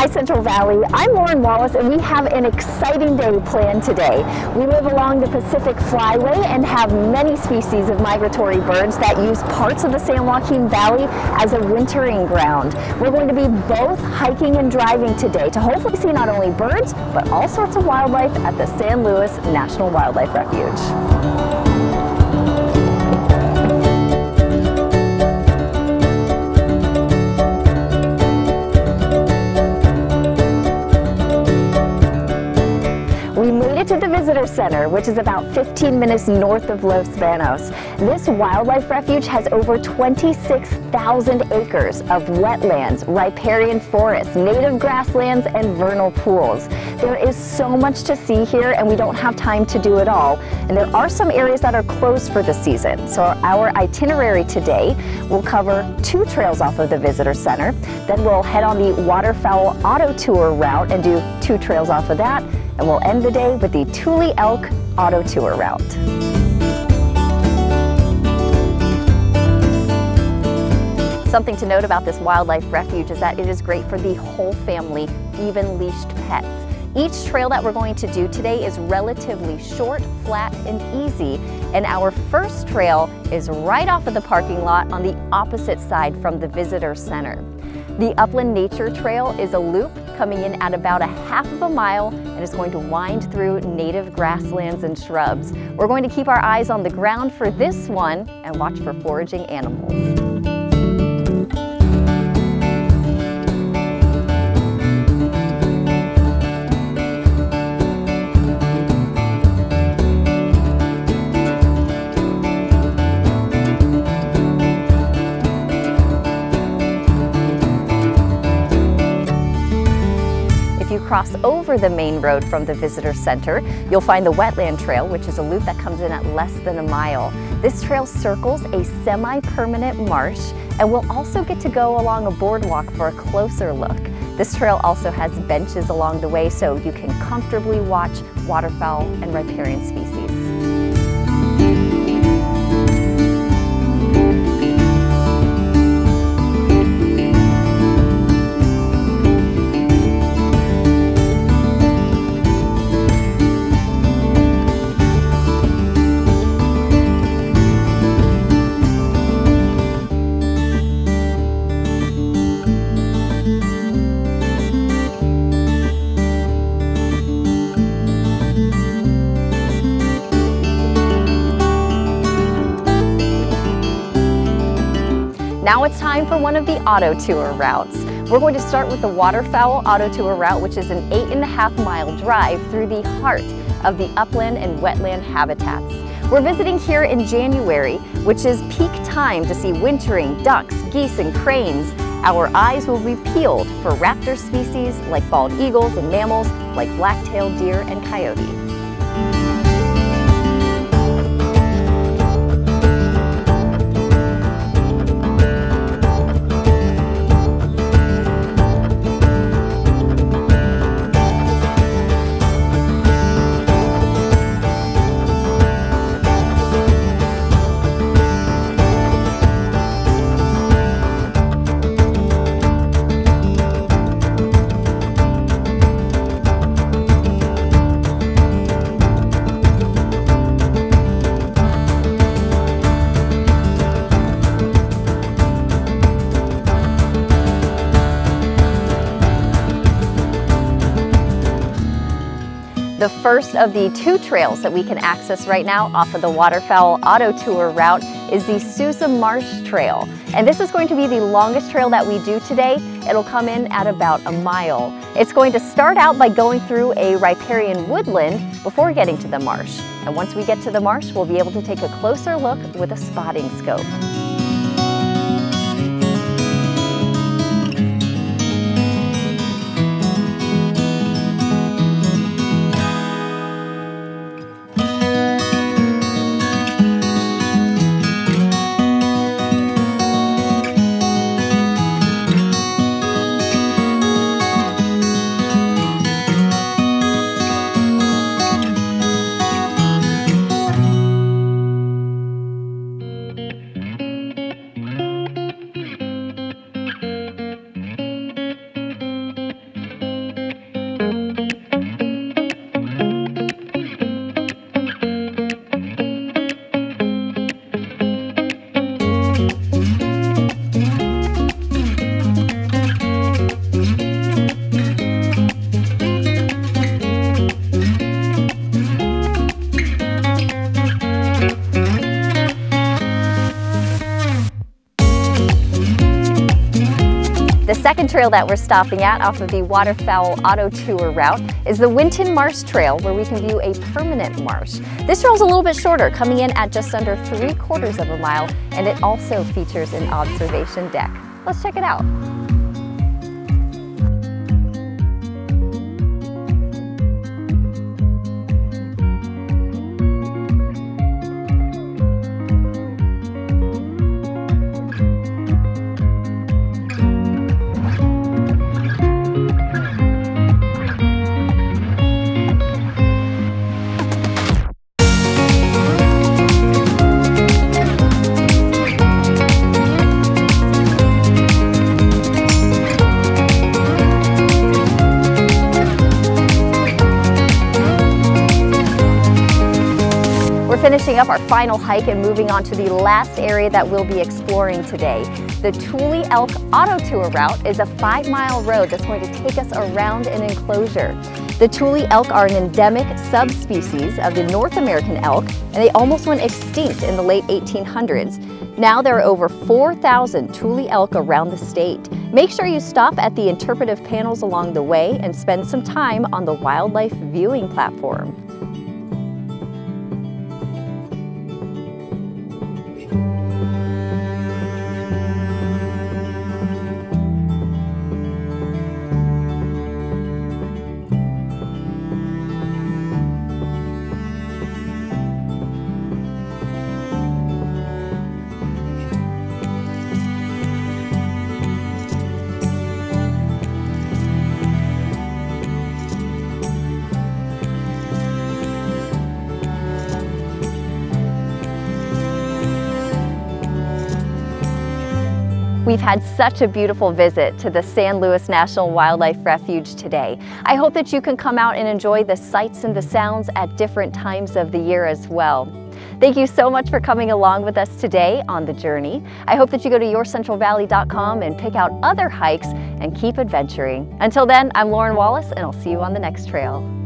Hi Central Valley, I'm Lauren Wallace and we have an exciting day planned today. We live along the Pacific Flyway and have many species of migratory birds that use parts of the San Joaquin Valley as a wintering ground. We're going to be both hiking and driving today to hopefully see not only birds, but all sorts of wildlife at the San Luis National Wildlife Refuge. To the Visitor Center, which is about 15 minutes north of Los Banos. This wildlife refuge has over 26,000 acres of wetlands, riparian forests, native grasslands, and vernal pools. There is so much to see here and we don't have time to do it all. And there are some areas that are closed for the season. So our itinerary today will cover two trails off of the Visitor Center. Then we'll head on the Waterfowl Auto Tour route and do two trails off of that and we'll end the day with the Tule Elk Auto Tour route. Something to note about this wildlife refuge is that it is great for the whole family, even leashed pets. Each trail that we're going to do today is relatively short, flat, and easy. And our first trail is right off of the parking lot on the opposite side from the visitor center. The Upland Nature Trail is a loop coming in at about a half of a mile and is going to wind through native grasslands and shrubs. We're going to keep our eyes on the ground for this one and watch for foraging animals. Cross over the main road from the visitor center, you'll find the wetland trail, which is a loop that comes in at less than a mile. This trail circles a semi-permanent marsh, and we'll also get to go along a boardwalk for a closer look. This trail also has benches along the way so you can comfortably watch waterfowl and riparian species. Now it's time for one of the auto tour routes. We're going to start with the Waterfowl Auto Tour route, which is an eight and a half mile drive through the heart of the upland and wetland habitats. We're visiting here in January, which is peak time to see wintering ducks, geese, and cranes. Our eyes will be peeled for raptor species like bald eagles and mammals like black-tailed deer and coyote. The first of the two trails that we can access right now off of the Waterfowl Auto Tour route is the Sousa Marsh Trail. And this is going to be the longest trail that we do today. It'll come in at about a mile. It's going to start out by going through a riparian woodland before getting to the marsh. And once we get to the marsh, we'll be able to take a closer look with a spotting scope. Trail that we're stopping at off of the Waterfowl Auto Tour route is the Winton Marsh Trail where we can view a permanent marsh. This trail is a little bit shorter, coming in at just under three quarters of a mile, and it also features an observation deck. Let's check it out. Our final hike and moving on to the last area that we'll be exploring today. The Tule Elk Auto Tour route is a five mile road that's going to take us around an enclosure. The Tule elk are an endemic subspecies of the North American elk and they almost went extinct in the late 1800s. Now there are over 4,000 Tule elk around the state. Make sure you stop at the interpretive panels along the way and spend some time on the wildlife viewing platform. We've had such a beautiful visit to the San Luis National Wildlife Refuge today. I hope that you can come out and enjoy the sights and the sounds at different times of the year as well. Thank you so much for coming along with us today on the journey. I hope that you go to yourcentralvalley.com and pick out other hikes and keep adventuring. Until then, I'm Lauren Wallace and I'll see you on the next trail.